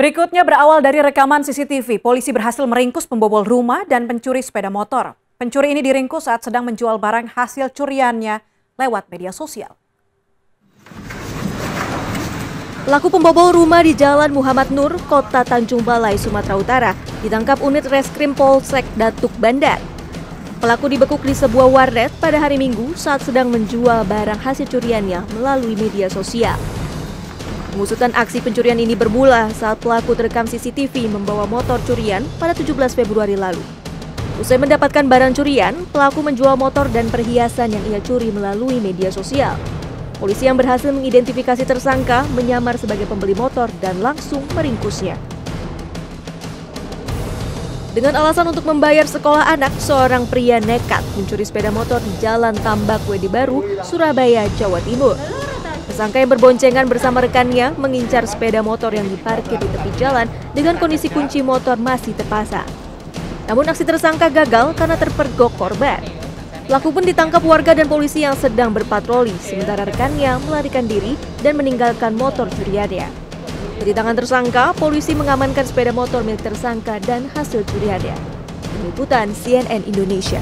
Berikutnya berawal dari rekaman CCTV, polisi berhasil meringkus pembobol rumah dan pencuri sepeda motor. Pencuri ini diringkus saat sedang menjual barang hasil curiannya lewat media sosial. Pelaku pembobol rumah di Jalan Muhammad Nur, Kota Tanjung Balai, Sumatera Utara, ditangkap unit Reskrim Polsek Datuk Bandar. Pelaku dibekuk di sebuah warnet pada hari Minggu saat sedang menjual barang hasil curiannya melalui media sosial. Pengusutan aksi pencurian ini bermula saat pelaku terekam CCTV membawa motor curian pada 17 Februari lalu. Usai mendapatkan barang curian, pelaku menjual motor dan perhiasan yang ia curi melalui media sosial. Polisi yang berhasil mengidentifikasi tersangka menyamar sebagai pembeli motor dan langsung meringkusnya. Dengan alasan untuk membayar sekolah anak, seorang pria nekat mencuri sepeda motor di Jalan Tambak Wedi Baru, Surabaya, Jawa Timur. Tersangka yang berboncengan bersama rekannya mengincar sepeda motor yang diparkir di tepi jalan dengan kondisi kunci motor masih terpasang. Namun aksi tersangka gagal karena terpergok korban. Pelaku pun ditangkap warga dan polisi yang sedang berpatroli, sementara rekannya melarikan diri dan meninggalkan motor curiannya. Dari tangan tersangka, polisi mengamankan sepeda motor milik tersangka dan hasil curiannya. Peliputan CNN Indonesia.